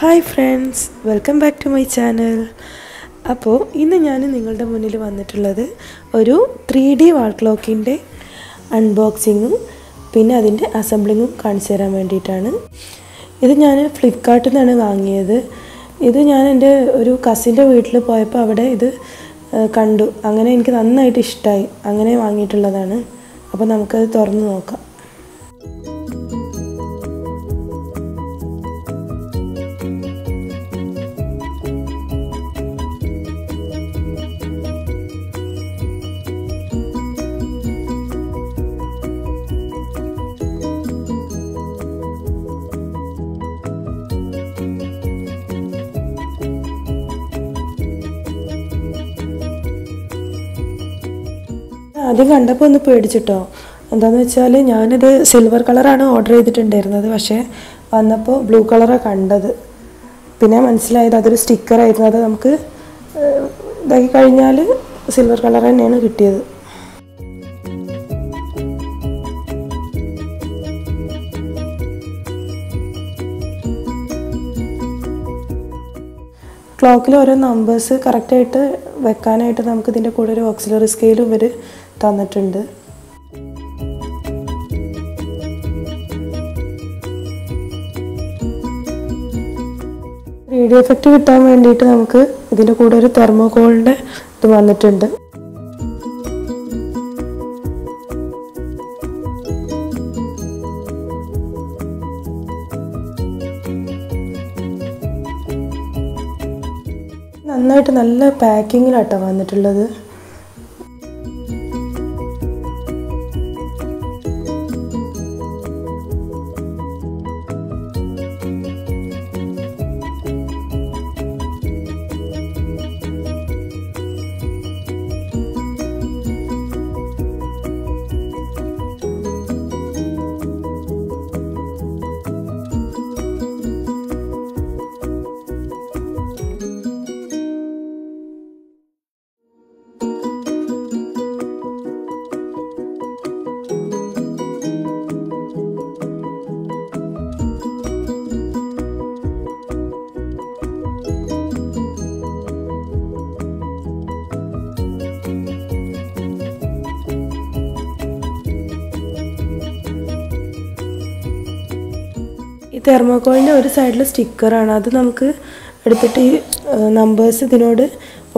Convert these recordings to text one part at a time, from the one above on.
Hi friends welcome back to my channel. അപ്പോൾ ഇന്ന് ഞാൻ നിങ്ങളുടെ മുന്നിൽ വന്നിട്ടുള്ളത് ഒരു ത്രീ ഡി വാൾ ക്ലോക്കിന്റെ അൺബോക്സിങ്ങും പിന്നെ അതിന്റെ അസംബ്ലിങ്ങും കാണിച്ചു തരാൻ വേണ്ടിയിട്ടാണ്. ഇത് ഞാൻ ഫ്ലിപ്കാർട്ടിൽ നിന്നാണ് വാങ്ങിയത്. ഇത് ഞാൻ എന്റെ ഒരു കസിന്റെ വീട്ടിൽ പോയപ്പോൾ അവിടെ ഇത് കണ്ടു. അങ്ങനെ എനിക്ക് നന്നായിട്ട് ഇഷ്ടമായി അങ്ങനെ വാങ്ങിയിട്ടുള്ളതാണ്. അപ്പോൾ നമുക്കത് തുറന്ന് നോക്കാം. ആദ്യം കണ്ടപ്പോൾ ഒന്ന് പേടിച്ചിട്ടോ. എന്താണെന്ന് വെച്ചാൽ ഞാനിത് സിൽവർ കളറാണ് ഓർഡർ ചെയ്തിട്ടുണ്ടായിരുന്നത്. പക്ഷേ വന്നപ്പോൾ ബ്ലൂ കളറാണ് കണ്ടത്. പിന്നെ മനസ്സിലായത് അതൊരു സ്റ്റിക്കറായിരുന്നു അത് നമുക്ക് ഇതാക്കി കഴിഞ്ഞാൽ സിൽവർ കളർ തന്നെയാണ് കിട്ടിയത്. ക്ലോക്കിൽ ഓരോ നമ്പേഴ്സ് കറക്റ്റായിട്ട് വെക്കാനായിട്ട് നമുക്ക് ഇതിന്റെ കൂടെ ഒരു ഓക്സിലറി സ്കെയിലും ഇവർ തന്നിട്ടുണ്ട്. വീഡിയോ എഫക്റ്റ് കിട്ടാൻ വേണ്ടിയിട്ട് നമുക്ക് ഇതിന്റെ കൂടെ ഒരു തെർമോകോളിന്റെ ഇത് വന്നിട്ടുണ്ട്. നന്നായിട്ട് നല്ല പാക്കിങ്ങിലാട്ടോ വന്നിട്ടുള്ളത്. തെർമോക്കോളിന്റെ ഒരു സൈഡിൽ സ്റ്റിക്കറാണ് അത് നമുക്ക് എടുത്തിട്ട് ഈ നമ്പേഴ്സ് ഇതിനോട്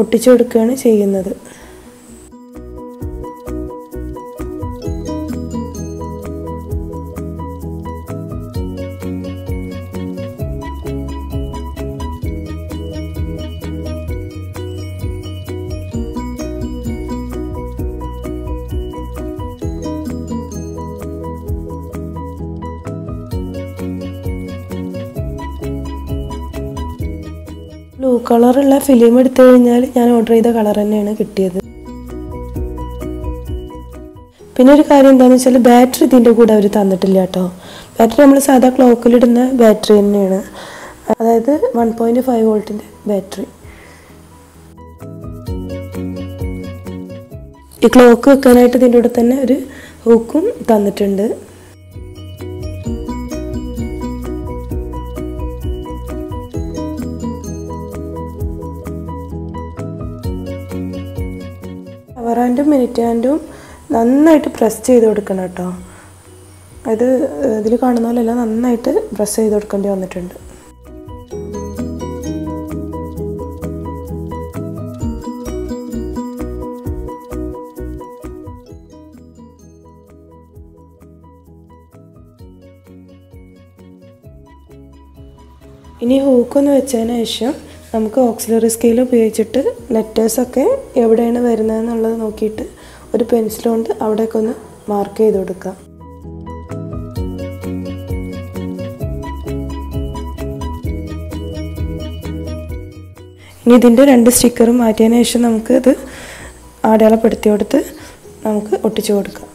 ഒട്ടിച്ചു കൊടുക്കുകയാണ് ചെയ്യുന്നത്. ബ്ലൂ കളറുള്ള ഫിലിം എടുത്തു കഴിഞ്ഞാൽ ഞാൻ ഓർഡർ ചെയ്ത കളർ തന്നെയാണ് കിട്ടിയത്. പിന്നെ ഒരു കാര്യം എന്താണെന്ന് വെച്ചാൽ ബാറ്ററി ഇതിന്റെ കൂടെ അവർ തന്നിട്ടില്ല കേട്ടോ. ബാറ്ററി നമ്മൾ സാധാ ക്ലോക്കിലിടുന്ന ബാറ്ററി തന്നെയാണ്. അതായത് വൺ പോയിന്റ് ഫൈവ് വോൾട്ടിന്റെ ബാറ്ററി ഈ ക്ലോക്ക് വെക്കാനായിട്ട് ഇതിന്റെ കൂടെ തന്നെ ഒരു ഹൂക്കും തന്നിട്ടുണ്ട്. ഹാൻഡും മിനിറ്റ് ഹാൻഡും നന്നായിട്ട് പ്രസ് ചെയ്ത് കൊടുക്കണം കേട്ടോ. അത് ഇതിൽ കാണുന്ന പോലെയല്ല നന്നായിട്ട് പ്രസ് ചെയ്ത് കൊടുക്കേണ്ടി വന്നിട്ടുണ്ട്. ഇനി ഹൂക്കൊന്ന് വെച്ചതിന് ശേഷം നമുക്ക് ഓക്സിലറി സ്കെയിൽ ഉപയോഗിച്ചിട്ട് ലെറ്റേഴ്സൊക്കെ എവിടെയാണ് വരുന്നതെന്നുള്ളത് നോക്കിയിട്ട് ഒരു പെൻസിൽ കൊണ്ട് അവിടെയൊക്കെ ഒന്ന് മാർക്ക് ചെയ്ത് കൊടുക്കാം. ഇനി ഇതിന്റെ രണ്ട് സ്റ്റിക്കറും മാറ്റിയതിന് ശേഷം നമുക്ക് ഇത് അടയാളപ്പെടുത്തി കൊടുത്ത് നമുക്ക് ഒട്ടിച്ചു കൊടുക്കാം.